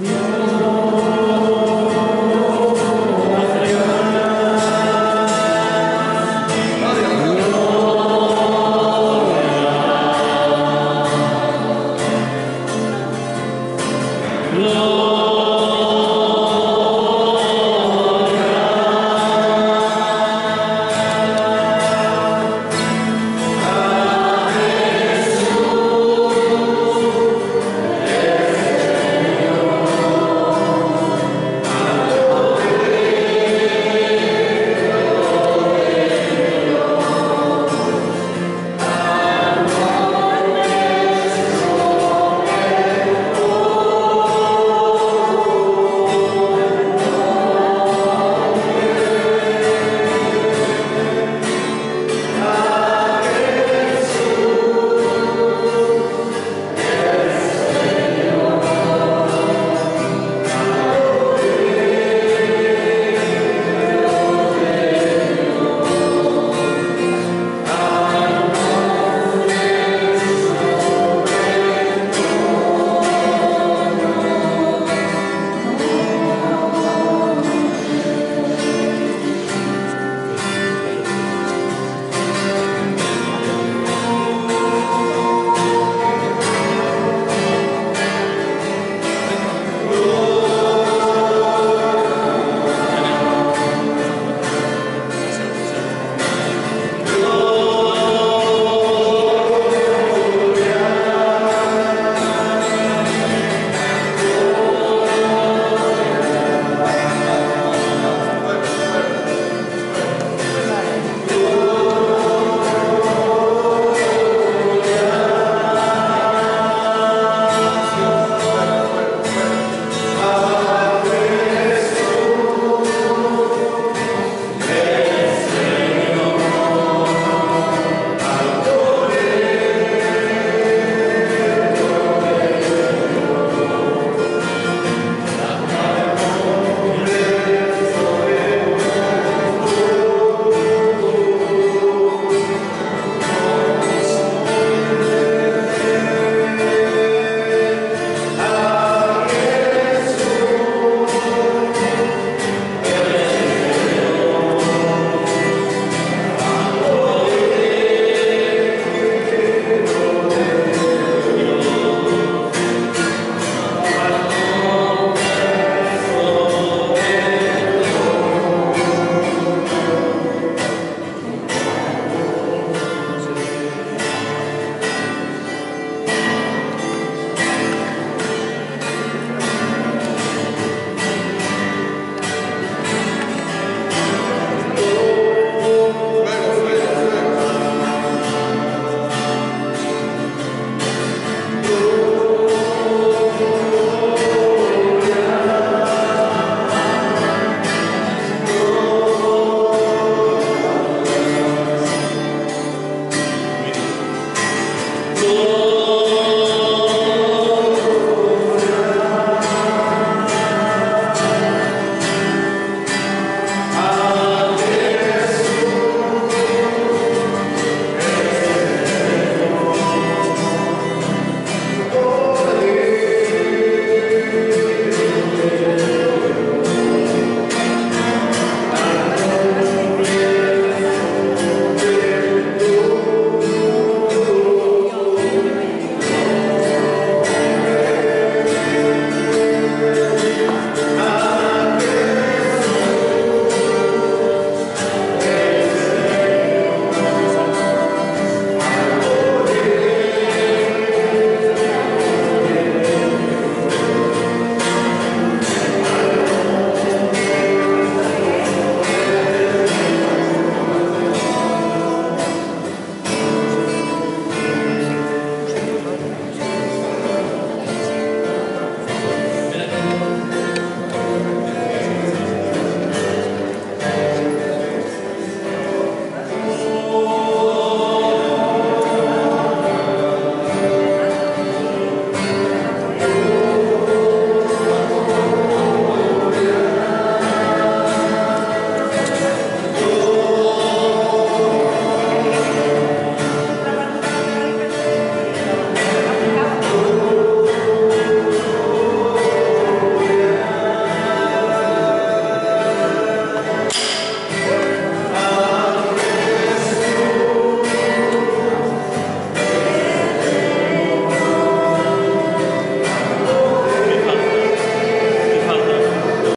Lord.